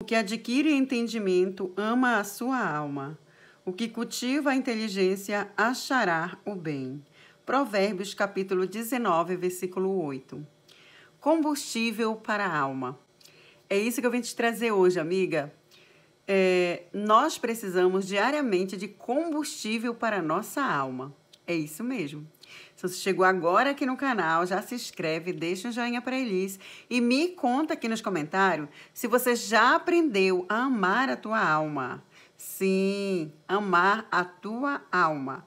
O que adquire entendimento ama a sua alma. O que cultiva a inteligência achará o bem. Provérbios capítulo 19, versículo 8. Combustível para a alma. É isso que eu vim te trazer hoje, amiga. É, nós precisamos diariamente de combustível para a nossa alma. É isso mesmo. Se você chegou agora aqui no canal, já se inscreve, deixa um joinha para Elis e me conta aqui nos comentários se você já aprendeu a amar a tua alma. Sim, amar a tua alma.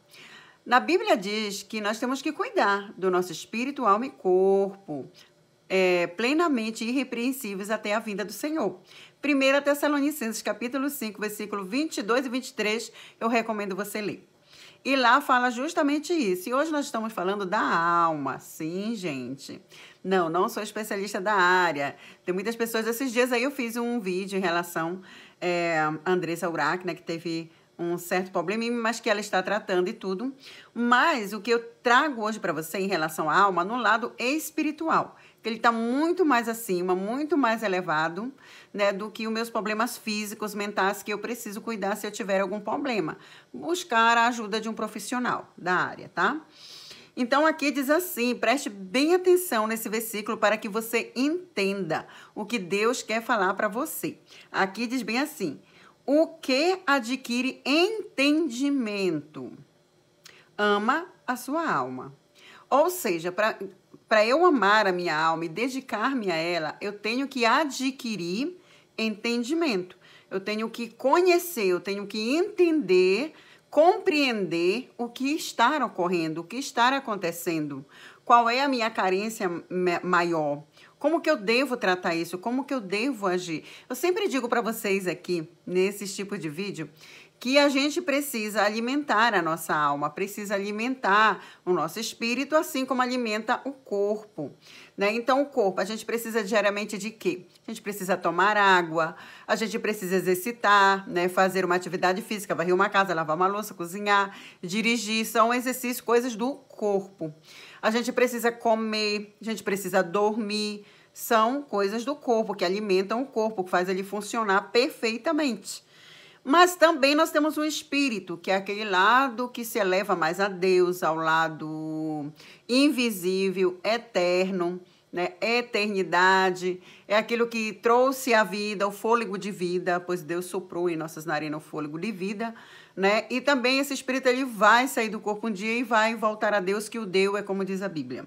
Na Bíblia diz que nós temos que cuidar do nosso espírito, alma e corpo, é, plenamente irrepreensíveis até a vinda do Senhor. 1 Tessalonicenses capítulo 5, versículo 22 e 23, eu recomendo você ler. E lá fala justamente isso. E hoje nós estamos falando da alma. Sim, gente. Não, não sou especialista da área. Tem muitas pessoas. Esses dias aí eu fiz um vídeo em relação é, a Andressa Urac, né, que teve um certo probleminha, mas que ela está tratando e tudo. Mas o que eu trago hoje para você em relação à alma, no lado espiritual que ele está muito mais acima, muito mais elevado, né, do que os meus problemas físicos, mentais que eu preciso cuidar se eu tiver algum problema. Buscar a ajuda de um profissional da área, tá? Então aqui diz assim, preste bem atenção nesse versículo para que você entenda o que Deus quer falar para você. Aqui diz bem assim: o que adquire entendimento ama a sua alma. Ou seja, para para eu amar a minha alma e dedicar-me a ela, eu tenho que adquirir entendimento. Eu tenho que conhecer, eu tenho que entender, compreender o que está ocorrendo, o que está acontecendo. Qual é a minha carência maior? Como que eu devo tratar isso? Como que eu devo agir? Eu sempre digo para vocês aqui, nesses tipos de vídeo, que a gente precisa alimentar a nossa alma, precisa alimentar o nosso espírito, assim como alimenta o corpo. Né? Então, o corpo, a gente precisa diariamente de quê? A gente precisa tomar água, a gente precisa exercitar, né? fazer uma atividade física, varrer uma casa, lavar uma louça, cozinhar, dirigir, são exercícios, coisas do corpo. A gente precisa comer, a gente precisa dormir, são coisas do corpo que alimentam o corpo, que faz ele funcionar perfeitamente. Mas também nós temos o espírito, que é aquele lado que se eleva mais a Deus, ao lado invisível, eterno, né? Eternidade, é aquilo que trouxe a vida, o fôlego de vida, pois Deus soprou em nossas narinas o fôlego de vida, né? E também esse espírito ele vai sair do corpo um dia e vai voltar a Deus, que o deu, é como diz a Bíblia.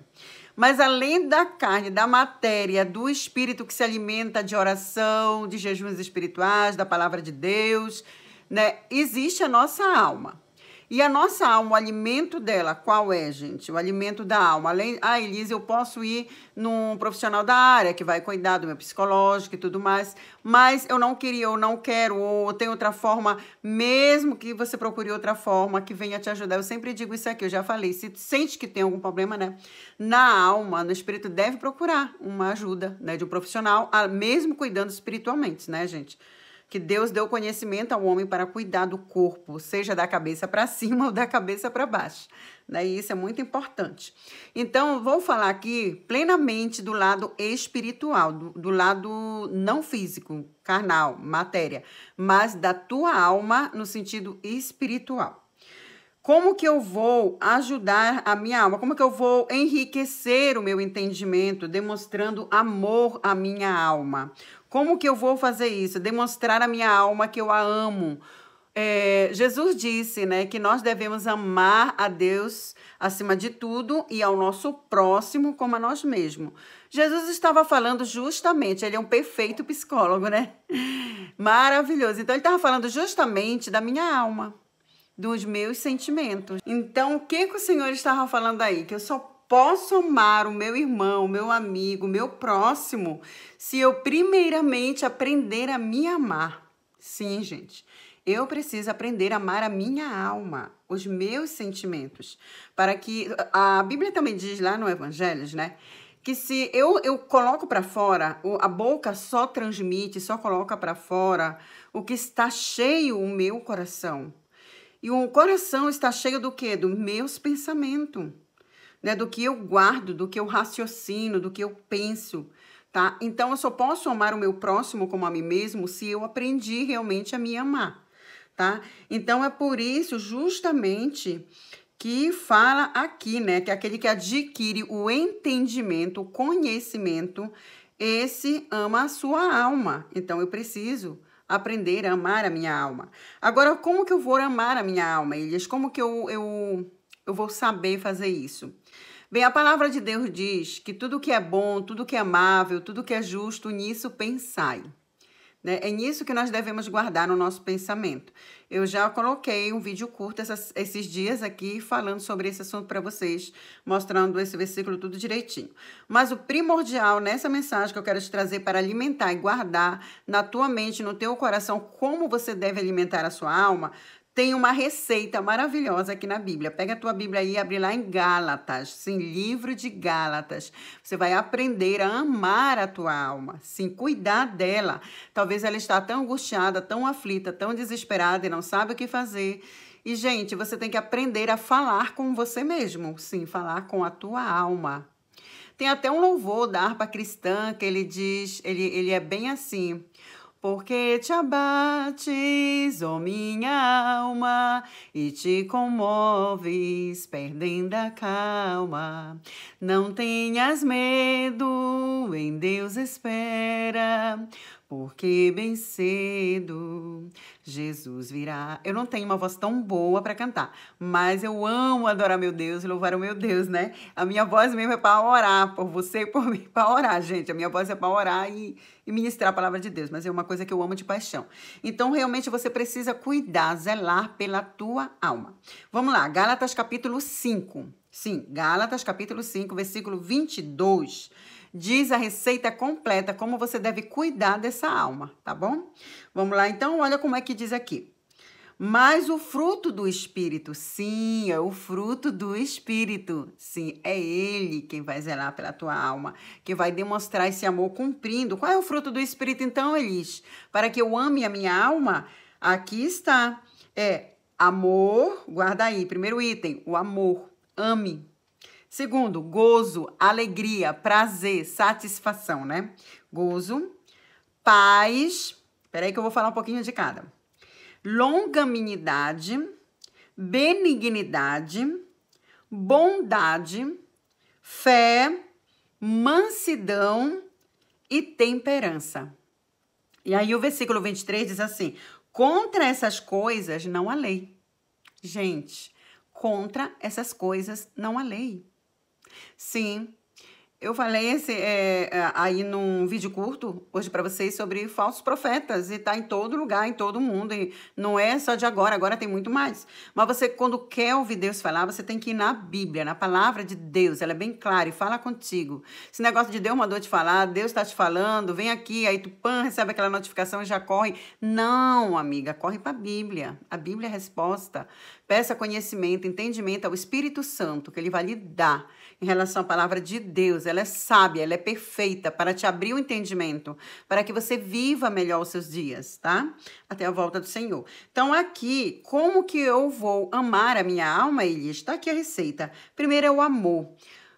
Mas além da carne, da matéria, do espírito que se alimenta de oração, de jejuns espirituais, da palavra de Deus, né? Existe a nossa alma. E a nossa alma, o alimento dela, qual é, gente? O alimento da alma. Além, ah, Elise, eu posso ir num profissional da área que vai cuidar do meu psicológico e tudo mais, mas eu não queria, ou não quero, ou tem outra forma, mesmo que você procure outra forma que venha te ajudar. Eu sempre digo isso aqui, eu já falei. Se sente que tem algum problema, né? Na alma, no espírito, deve procurar uma ajuda, né, de um profissional, mesmo cuidando espiritualmente, né, gente? Que Deus deu conhecimento ao homem para cuidar do corpo, seja da cabeça para cima ou da cabeça para baixo. Né? E isso é muito importante. Então, vou falar aqui plenamente do lado espiritual, do, do lado não físico, carnal, matéria, mas da tua alma no sentido espiritual. Como que eu vou ajudar a minha alma? Como que eu vou enriquecer o meu entendimento, demonstrando amor à minha alma? Como que eu vou fazer isso? Demonstrar à minha alma que eu a amo. É, Jesus disse né, que nós devemos amar a Deus acima de tudo e ao nosso próximo como a nós mesmos. Jesus estava falando justamente, ele é um perfeito psicólogo, né? Maravilhoso. Então, ele estava falando justamente da minha alma, dos meus sentimentos. Então, o que, que o Senhor estava falando aí? Que eu só posso amar o meu irmão, o meu amigo, o meu próximo, se eu primeiramente aprender a me amar. Sim, gente. Eu preciso aprender a amar a minha alma, os meus sentimentos, para que a Bíblia também diz lá no Evangelhos, né, que se eu, eu coloco para fora, a boca só transmite, só coloca para fora o que está cheio o meu coração. E o coração está cheio do quê? Dos meus pensamentos né, do que eu guardo, do que eu raciocino, do que eu penso. tá? Então eu só posso amar o meu próximo como a mim mesmo se eu aprendi realmente a me amar, tá? Então é por isso justamente que fala aqui, né, que é aquele que adquire o entendimento, o conhecimento, esse ama a sua alma. Então eu preciso aprender a amar a minha alma. Agora, como que eu vou amar a minha alma, Elias? Como que eu, eu, eu vou saber fazer isso? Bem, a palavra de Deus diz que tudo que é bom, tudo que é amável, tudo que é justo, nisso pensai. Né? É nisso que nós devemos guardar no nosso pensamento. Eu já coloquei um vídeo curto essas, esses dias aqui falando sobre esse assunto para vocês, mostrando esse versículo tudo direitinho. Mas o primordial nessa mensagem que eu quero te trazer para alimentar e guardar na tua mente, no teu coração, como você deve alimentar a sua alma, tem uma receita maravilhosa aqui na Bíblia. Pega a tua Bíblia aí e abre lá em Gálatas, sim, livro de Gálatas. Você vai aprender a amar a tua alma, sim, cuidar dela. Talvez ela está tão angustiada, tão aflita, tão desesperada e não sabe o que fazer. E, gente, você tem que aprender a falar com você mesmo, sim, falar com a tua alma. Tem até um louvor da harpa cristã que ele diz, ele, ele é bem assim. Porque te abates, ó oh minha alma, e te comoves, perdendo a calma. Não tenhas medo, em Deus espera, porque bem cedo Jesus virá. Eu não tenho uma voz tão boa para cantar, mas eu amo adorar meu Deus e louvar o meu Deus, né? A minha voz mesmo é para orar por você e por mim, para orar, gente. A minha voz é para orar e, e ministrar a palavra de Deus, mas é uma coisa que eu amo de paixão. Então, realmente você precisa cuidar, zelar pela tua alma. Vamos lá, Gálatas capítulo 5. Sim, Gálatas capítulo 5, versículo 22 diz a receita completa como você deve cuidar dessa alma, tá bom? Vamos lá, então, olha como é que diz aqui. Mas o fruto do Espírito, sim, é o fruto do Espírito. Sim, é Ele quem vai zelar pela tua alma, que vai demonstrar esse amor cumprindo. Qual é o fruto do Espírito, então, Elis? Para que eu ame a minha alma? Aqui está. É amor, guarda aí, primeiro item, o amor. Ame, Segundo, gozo, alegria, prazer, satisfação, né? Gozo, paz. Peraí que eu vou falar um pouquinho de cada. Longanimidade, benignidade, bondade, fé, mansidão e temperança. E aí o versículo 23 diz assim: contra essas coisas não há lei. Gente, contra essas coisas não há lei. Sim. Eu falei esse, é, é, aí num vídeo curto hoje para vocês sobre falsos profetas e tá em todo lugar, em todo mundo. E não é só de agora, agora tem muito mais. Mas você, quando quer ouvir Deus falar, você tem que ir na Bíblia, na palavra de Deus. Ela é bem clara e fala contigo. Esse negócio de Deus mandou te falar, Deus está te falando, vem aqui, aí tu pã, recebe aquela notificação e já corre. Não, amiga, corre para a Bíblia. A Bíblia é a resposta. Peça conhecimento, entendimento ao Espírito Santo, que ele vai lhe dar em relação à palavra de Deus. Ela é sábia, ela é perfeita para te abrir o entendimento, para que você viva melhor os seus dias, tá? Até a volta do Senhor. Então, aqui, como que eu vou amar a minha alma, Elias? Está aqui a receita. Primeiro é o amor.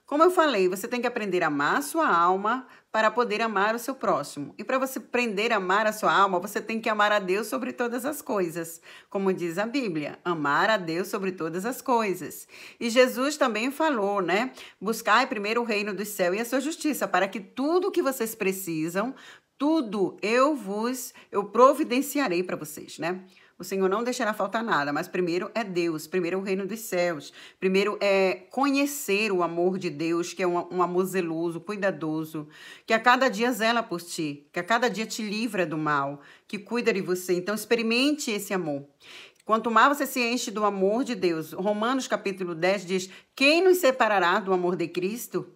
Como eu falei, você tem que aprender a amar a sua alma para poder amar o seu próximo. E para você aprender a amar a sua alma, você tem que amar a Deus sobre todas as coisas. Como diz a Bíblia, amar a Deus sobre todas as coisas. E Jesus também falou, né? Buscai primeiro o reino do céu e a sua justiça, para que tudo o que vocês precisam, tudo eu vos, eu providenciarei para vocês, né? O Senhor não deixará faltar nada, mas primeiro é Deus, primeiro é o reino dos céus, primeiro é conhecer o amor de Deus, que é um, um amor zeloso, cuidadoso, que a cada dia zela por ti, que a cada dia te livra do mal, que cuida de você. Então experimente esse amor. Quanto mais você se enche do amor de Deus, Romanos capítulo 10 diz: Quem nos separará do amor de Cristo?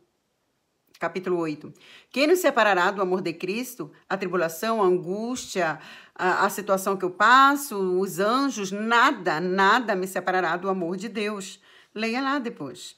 Capítulo 8. Quem nos separará do amor de Cristo? A tribulação, a angústia, a, a situação que eu passo, os anjos, nada, nada me separará do amor de Deus. Leia lá depois.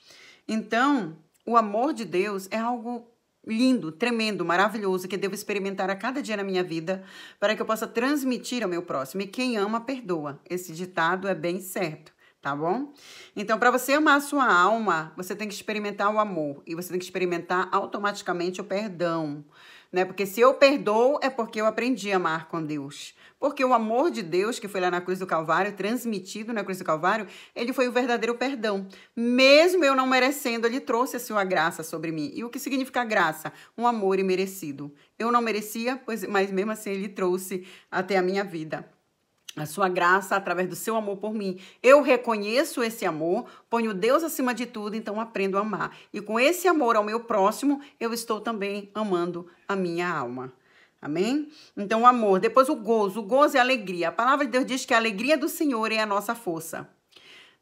Então, o amor de Deus é algo lindo, tremendo, maravilhoso que devo experimentar a cada dia na minha vida para que eu possa transmitir ao meu próximo. E quem ama, perdoa. Esse ditado é bem certo tá bom? Então, para você amar a sua alma, você tem que experimentar o amor e você tem que experimentar automaticamente o perdão. né? Porque se eu perdoo é porque eu aprendi a amar com Deus. Porque o amor de Deus, que foi lá na cruz do Calvário, transmitido na cruz do Calvário, ele foi o verdadeiro perdão. Mesmo eu não merecendo, ele trouxe a sua graça sobre mim. E o que significa graça? Um amor imerecido. Eu não merecia, pois, mas mesmo assim ele trouxe até a minha vida a sua graça através do seu amor por mim. Eu reconheço esse amor, ponho Deus acima de tudo, então aprendo a amar. E com esse amor ao meu próximo, eu estou também amando a minha alma. Amém? Então, o amor. Depois, o gozo. O gozo é alegria. A palavra de Deus diz que a alegria do Senhor é a nossa força.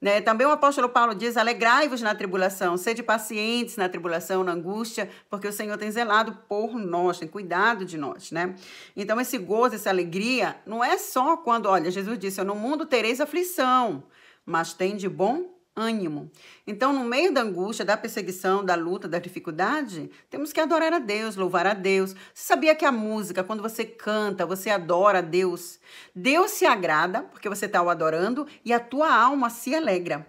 Né? Também o apóstolo Paulo diz: alegrai-vos na tribulação, sede pacientes na tribulação, na angústia, porque o Senhor tem zelado por nós, tem cuidado de nós. Né? Então, esse gozo, essa alegria, não é só quando, olha, Jesus disse: no mundo tereis aflição, mas tem de bom ânimo. Então, no meio da angústia, da perseguição, da luta, da dificuldade, temos que adorar a Deus, louvar a Deus. Você sabia que a música, quando você canta, você adora a Deus, Deus se agrada porque você está o adorando e a tua alma se alegra.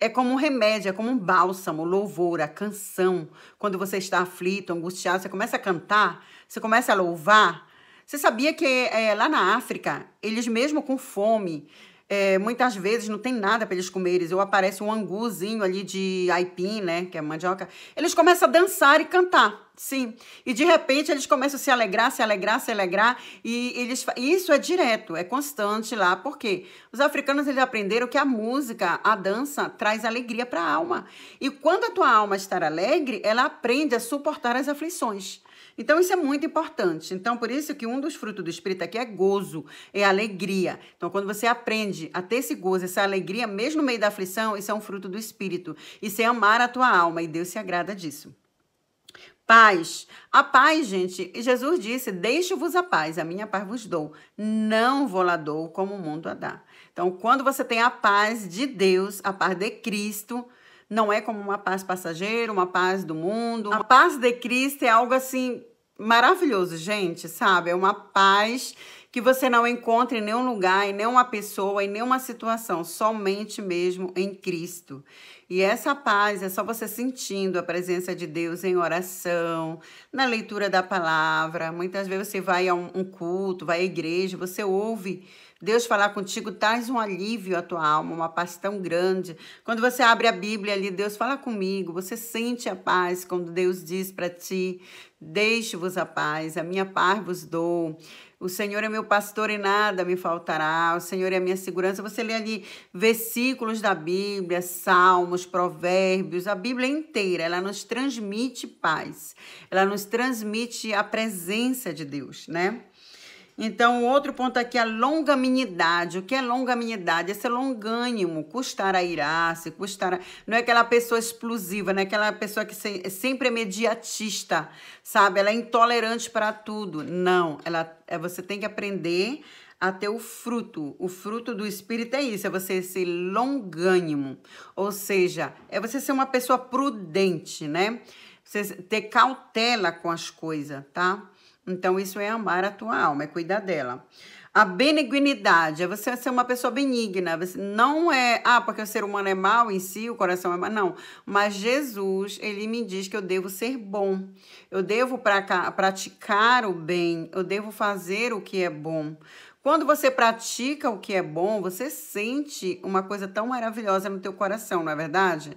É como um remédio, é como um bálsamo, louvor, a canção. Quando você está aflito, angustiado, você começa a cantar, você começa a louvar. Você sabia que é, lá na África, eles mesmo com fome, é, muitas vezes não tem nada para eles comerem. Ou aparece um anguzinho ali de aipim, né? Que é mandioca. Eles começam a dançar e cantar. Sim. E de repente eles começam a se alegrar, se alegrar, se alegrar. E eles isso é direto, é constante lá. Por quê? Os africanos eles aprenderam que a música, a dança, traz alegria para a alma. E quando a tua alma está alegre, ela aprende a suportar as aflições. Então, isso é muito importante. Então, por isso que um dos frutos do Espírito aqui é gozo, é alegria. Então, quando você aprende a ter esse gozo, essa alegria, mesmo no meio da aflição, isso é um fruto do Espírito. Isso é amar a tua alma e Deus se agrada disso. Paz. A paz, gente, Jesus disse: Deixo-vos a paz, a minha paz vos dou. Não vou lá dou como o mundo a dá. Então, quando você tem a paz de Deus, a paz de Cristo, não é como uma paz passageira, uma paz do mundo. A paz de Cristo é algo assim maravilhoso, gente, sabe? É uma paz que você não encontra em nenhum lugar, em nenhuma pessoa, em nenhuma situação, somente mesmo em Cristo. E essa paz é só você sentindo a presença de Deus em oração, na leitura da palavra. Muitas vezes você vai a um culto, vai à igreja, você ouve Deus falar contigo traz um alívio à tua alma, uma paz tão grande. Quando você abre a Bíblia ali, Deus fala comigo, você sente a paz quando Deus diz para ti: Deixe-vos a paz, a minha paz vos dou. O Senhor é meu pastor e nada me faltará. O Senhor é a minha segurança. Você lê ali versículos da Bíblia, salmos, provérbios, a Bíblia inteira. Ela nos transmite paz. Ela nos transmite a presença de Deus, né? Então, outro ponto aqui é a longanimidade. O que é longanimidade? É ser longânimo, custar a irar-se, custar a... Não é aquela pessoa explosiva, não é aquela pessoa que sempre é mediatista, sabe? Ela é intolerante para tudo. Não, ela, é, você tem que aprender a ter o fruto. O fruto do Espírito é isso, é você ser longânimo. Ou seja, é você ser uma pessoa prudente, né? Você ter cautela com as coisas, tá? Então, isso é amar a tua alma, é cuidar dela. A benignidade é você ser uma pessoa benigna. Você não é, ah, porque o ser humano é mau em si, o coração é mau. Não. Mas Jesus, ele me diz que eu devo ser bom. Eu devo praticar o bem. Eu devo fazer o que é bom. Quando você pratica o que é bom, você sente uma coisa tão maravilhosa no teu coração, não é verdade?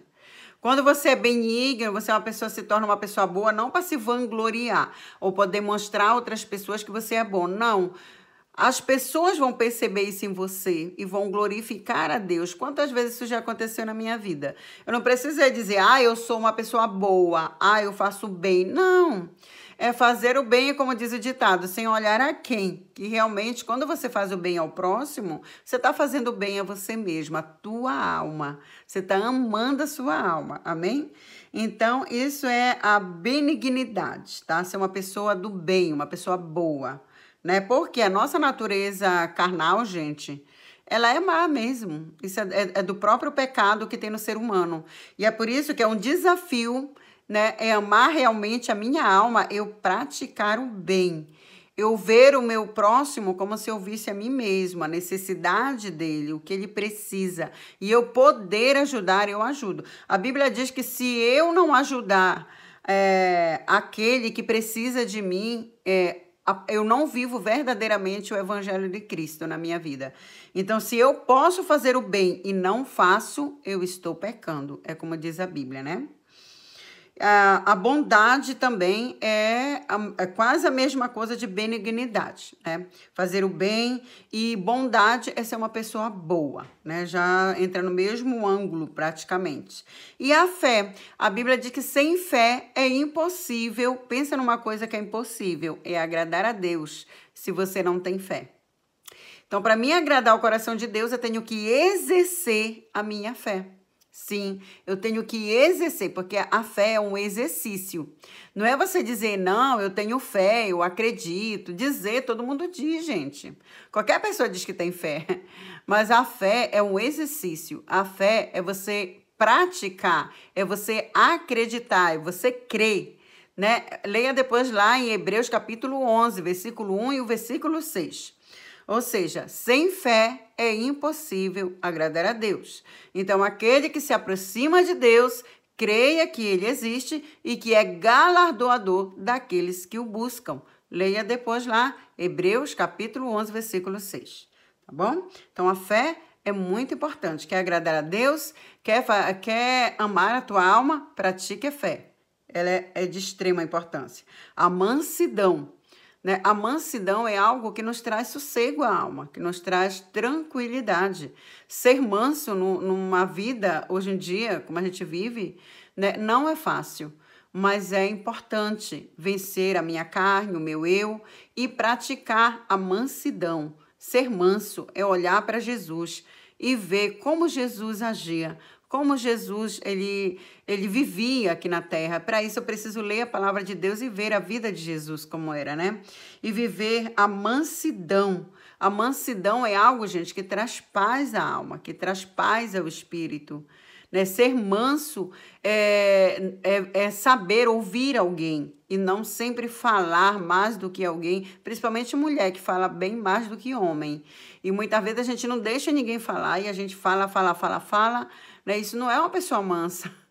Quando você é benigno, você é uma pessoa se torna uma pessoa boa, não para se vangloriar ou poder mostrar a outras pessoas que você é bom. Não. As pessoas vão perceber isso em você e vão glorificar a Deus. Quantas vezes isso já aconteceu na minha vida? Eu não preciso dizer, ah, eu sou uma pessoa boa, ah, eu faço bem. Não é fazer o bem, como diz o ditado, sem olhar a quem. Que realmente, quando você faz o bem ao próximo, você está fazendo o bem a você mesmo, a tua alma. Você está amando a sua alma. Amém? Então, isso é a benignidade, tá? Ser uma pessoa do bem, uma pessoa boa. Né? Porque a nossa natureza carnal, gente, ela é má mesmo. Isso é, é, é, do próprio pecado que tem no ser humano. E é por isso que é um desafio né? É amar realmente a minha alma, eu praticar o bem. Eu ver o meu próximo como se eu visse a mim mesmo, a necessidade dele, o que ele precisa. E eu poder ajudar, eu ajudo. A Bíblia diz que se eu não ajudar é, aquele que precisa de mim, é, eu não vivo verdadeiramente o evangelho de Cristo na minha vida. Então, se eu posso fazer o bem e não faço, eu estou pecando. É como diz a Bíblia, né? A, bondade também é, é, quase a mesma coisa de benignidade, né? Fazer o bem e bondade é ser uma pessoa boa, né? Já entra no mesmo ângulo praticamente. E a fé, a Bíblia diz que sem fé é impossível. Pensa numa coisa que é impossível, é agradar a Deus se você não tem fé. Então, para mim agradar o coração de Deus, eu tenho que exercer a minha fé. Sim, eu tenho que exercer, porque a fé é um exercício. Não é você dizer, não, eu tenho fé, eu acredito. Dizer, todo mundo diz, gente. Qualquer pessoa diz que tem fé. Mas a fé é um exercício. A fé é você praticar, é você acreditar, é você crer. Né? Leia depois lá em Hebreus capítulo 11, versículo 1 e o versículo 6. Ou seja, sem fé é impossível agradar a Deus. Então, aquele que se aproxima de Deus, creia que ele existe e que é galardoador daqueles que o buscam. Leia depois lá, Hebreus capítulo 11, versículo 6. Tá bom? Então, a fé é muito importante. Quer agradar a Deus, quer, quer amar a tua alma, pratique a fé. Ela é, é de extrema importância. A mansidão né? A mansidão é algo que nos traz sossego à alma, que nos traz tranquilidade. Ser manso no, numa vida, hoje em dia, como a gente vive, né? não é fácil, mas é importante vencer a minha carne, o meu eu e praticar a mansidão. Ser manso é olhar para Jesus e ver como Jesus agia, como Jesus ele, ele vivia aqui na terra. Para isso eu preciso ler a palavra de Deus e ver a vida de Jesus como era, né? E viver a mansidão. A mansidão é algo, gente, que traz paz à alma, que traz paz ao espírito. Né? Ser manso é, é, é saber ouvir alguém e não sempre falar mais do que alguém, principalmente mulher que fala bem mais do que homem. E muitas vezes a gente não deixa ninguém falar e a gente fala, fala, fala, fala né? Isso não é uma pessoa mansa.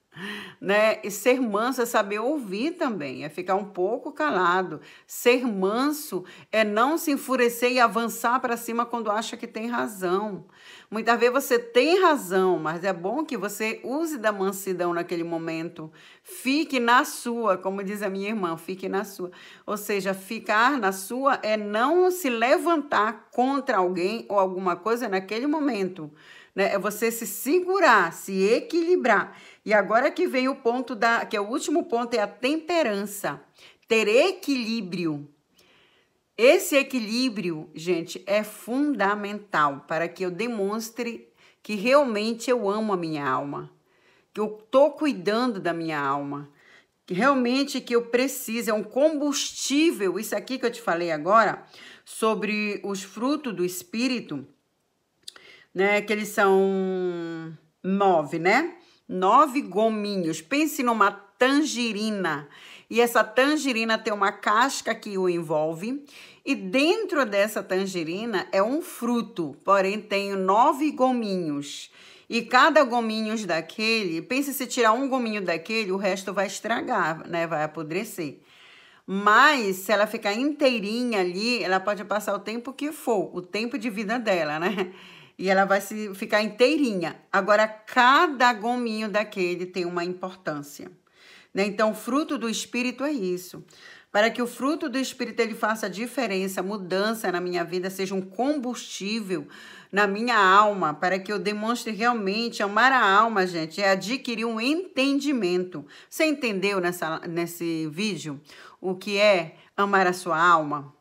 Né? E ser manso é saber ouvir também, é ficar um pouco calado. Ser manso é não se enfurecer e avançar para cima quando acha que tem razão. Muitas vezes você tem razão, mas é bom que você use da mansidão naquele momento. Fique na sua, como diz a minha irmã, fique na sua. Ou seja, ficar na sua é não se levantar contra alguém ou alguma coisa naquele momento né? É você se segurar, se equilibrar. E agora que vem o ponto da, que é o último ponto é a temperança. Ter equilíbrio. Esse equilíbrio, gente, é fundamental para que eu demonstre que realmente eu amo a minha alma, que eu tô cuidando da minha alma, que realmente que eu preciso, é um combustível, isso aqui que eu te falei agora, sobre os frutos do espírito, né? Que eles são nove, né? Nove gominhos. Pense numa tangerina. E essa tangerina tem uma casca que o envolve. E dentro dessa tangerina é um fruto, porém tem nove gominhos. E cada gominho daquele, pense se tirar um gominho daquele, o resto vai estragar, né? Vai apodrecer. Mas se ela ficar inteirinha ali, ela pode passar o tempo que for, o tempo de vida dela, né? E ela vai se ficar inteirinha. Agora, cada gominho daquele tem uma importância. Né? Então, fruto do Espírito é isso. Para que o fruto do Espírito ele faça diferença, mudança na minha vida, seja um combustível na minha alma, para que eu demonstre realmente amar a alma, gente, é adquirir um entendimento. Você entendeu nessa, nesse vídeo o que é amar a sua alma?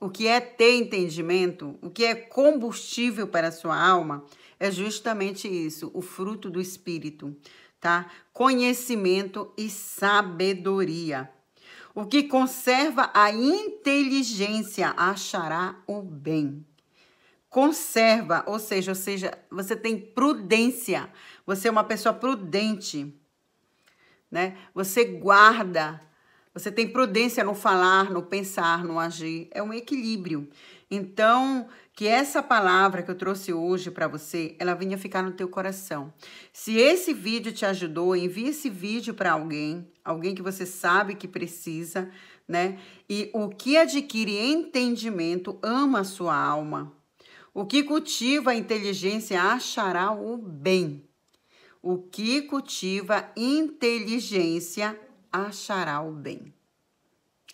O que é ter entendimento, o que é combustível para a sua alma, é justamente isso, o fruto do espírito, tá? Conhecimento e sabedoria. O que conserva a inteligência achará o bem. Conserva, ou seja, ou seja, você tem prudência, você é uma pessoa prudente, né? Você guarda você tem prudência no falar, no pensar, no agir. É um equilíbrio. Então, que essa palavra que eu trouxe hoje para você, ela venha ficar no teu coração. Se esse vídeo te ajudou, envie esse vídeo para alguém, alguém que você sabe que precisa, né? E o que adquire entendimento ama a sua alma. O que cultiva a inteligência achará o bem. O que cultiva inteligência achará o bem.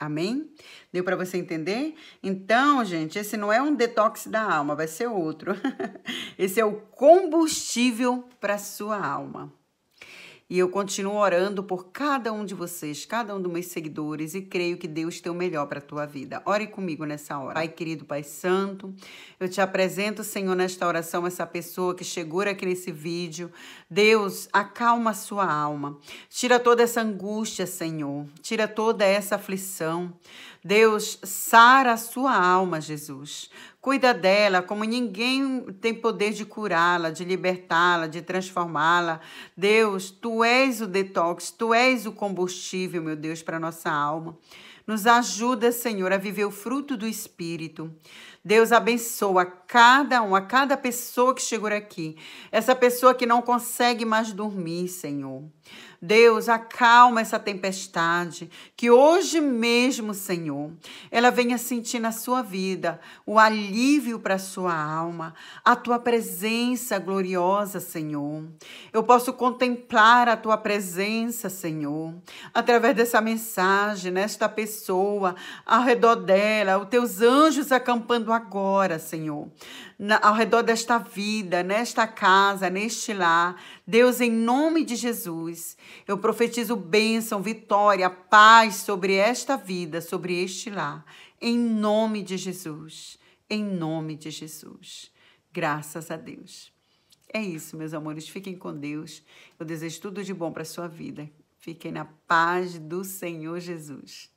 Amém? Deu para você entender? Então, gente, esse não é um detox da alma, vai ser outro. esse é o combustível para sua alma. E eu continuo orando por cada um de vocês, cada um dos meus seguidores, e creio que Deus tem o melhor para a tua vida. Ore comigo nessa hora. Pai querido, Pai Santo, eu te apresento, Senhor, nesta oração, essa pessoa que chegou aqui nesse vídeo. Deus, acalma a sua alma. Tira toda essa angústia, Senhor. Tira toda essa aflição. Deus, sara a sua alma, Jesus. Cuida dela como ninguém tem poder de curá-la, de libertá-la, de transformá-la. Deus, tu és o detox, tu és o combustível, meu Deus, para nossa alma. Nos ajuda, Senhor, a viver o fruto do Espírito. Deus abençoa cada um, a cada pessoa que chegou aqui. Essa pessoa que não consegue mais dormir, Senhor. Deus, acalma essa tempestade, que hoje mesmo, Senhor, ela venha sentir na sua vida o alívio para a sua alma, a tua presença gloriosa, Senhor. Eu posso contemplar a tua presença, Senhor, através dessa mensagem, nesta pessoa, ao redor dela, os teus anjos acampando agora, Senhor na, ao redor desta vida, nesta casa, neste lar. Deus, em nome de Jesus, eu profetizo bênção, vitória, paz sobre esta vida, sobre este lar. Em nome de Jesus. Em nome de Jesus. Graças a Deus. É isso, meus amores. Fiquem com Deus. Eu desejo tudo de bom para a sua vida. Fiquem na paz do Senhor Jesus.